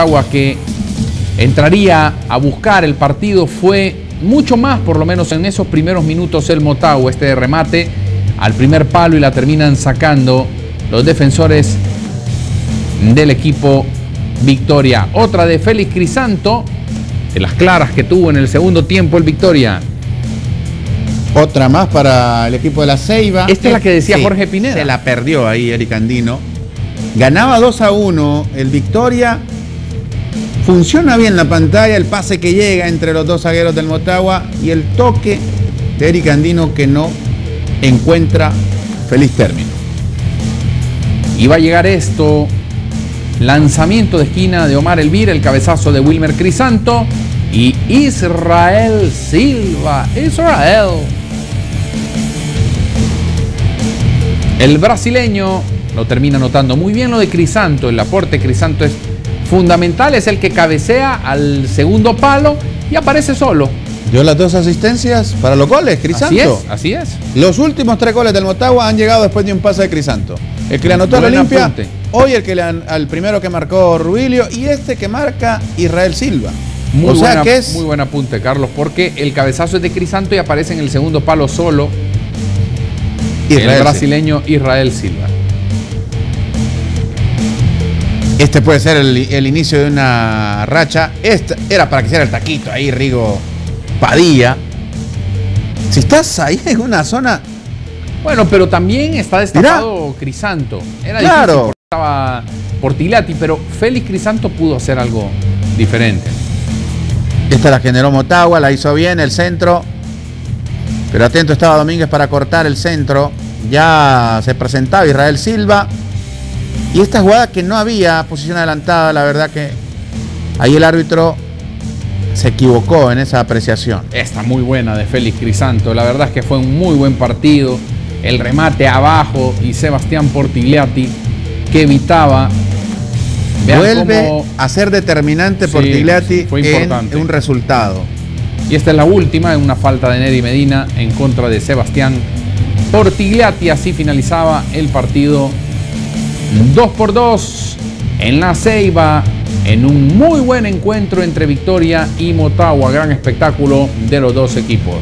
Motagua que entraría a buscar el partido fue mucho más, por lo menos en esos primeros minutos, el Motagua, este remate al primer palo y la terminan sacando los defensores del equipo Victoria. Otra de Félix Crisanto, de las claras que tuvo en el segundo tiempo el Victoria. Otra más para el equipo de la Ceiba. Esta es la que decía Sí, Jorge Pineda. Se la perdió ahí Eric Andino. Ganaba 2 a 1 el Victoria. Funciona bien la pantalla, el pase que llega entre los dos zagueros del Motagua y el toque de Eric Andino que no encuentra feliz término. Y va a llegar esto. Lanzamiento de esquina de Omar Elvira, el cabezazo de Wilmer Crisanto y Israel Silva. Israel. El brasileño lo termina notando muy bien lo de Crisanto. El aporte Crisanto es fundamental. Es el que cabecea al segundo palo y aparece solo. Dio las dos asistencias para los goles, Crisanto. Así es, así es. Los últimos tres goles del Motagua han llegado después de un pase de Crisanto. El que le anotó a la Olimpia, apunte. hoy el que le an- al primero que marcó Rubilio y este que marca Israel Silva. Muy, o sea buena- que es muy buen apunte, Carlos, porque el cabezazo es de Crisanto y aparece en el segundo palo solo Israel el brasileño Israel Silva. Este puede ser el, el inicio de una racha. Este era para que hiciera el taquito ahí, Rigo Padilla. Si estás ahí en una zona. Bueno, pero también está destapado Crisanto. Era Claro. difícil estaba Portilati, pero Félix Crisanto pudo hacer algo diferente. Esta la generó Motagua, la hizo bien, el centro. Pero atento estaba Domínguez para cortar el centro. Ya se presentaba Israel Silva. Y esta jugada que no había posición adelantada, la verdad que ahí el árbitro se equivocó en esa apreciación. Esta muy buena de Félix Crisanto. La verdad es que fue un muy buen partido. El remate abajo y Sebastián Portigliati que evitaba. Vean Vuelve cómo- a ser determinante Sí, Portigliati fue en un resultado. Y esta es la última, en una falta de Neri Medina en contra de Sebastián Portigliati. Así finalizaba el partido 2 por 2 en la Ceiba, en un muy buen encuentro entre Victoria y Motagua. Gran espectáculo de los dos equipos.